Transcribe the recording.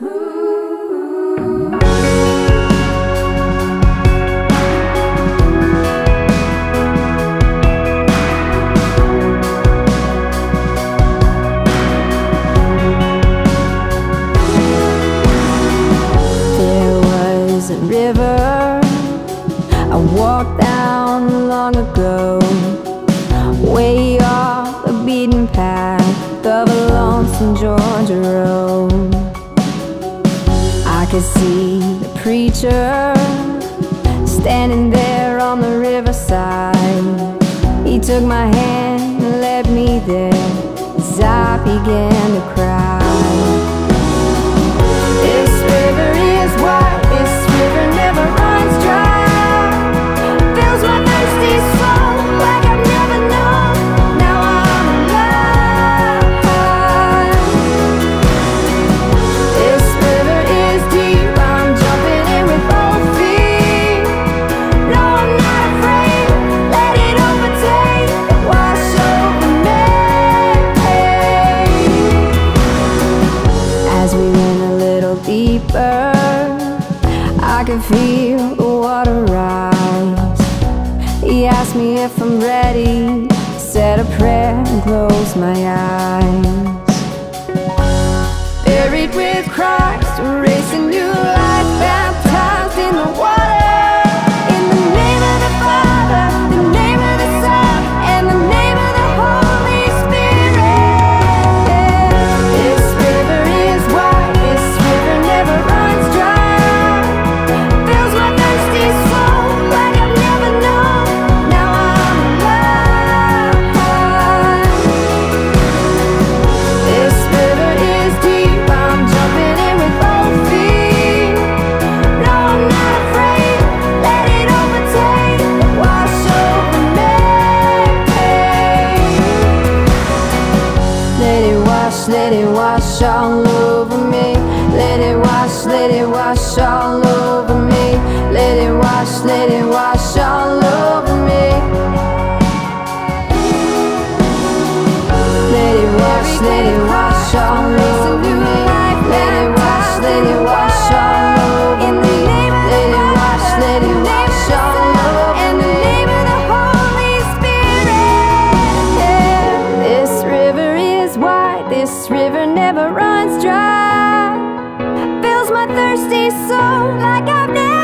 There was a river. I walked down long ago, way off the beaten path of a lonesome Georgia could see the preacher standing there on the riverside. He took my hand and led me there as I began to cry. The water rise. He asked me if I'm ready, said a prayer and closed my eyes. Let it wash all over me. Let it wash, let it wash all over me. Let it wash, let it wash all over me. Let it wash, let it wash tasty so like I've never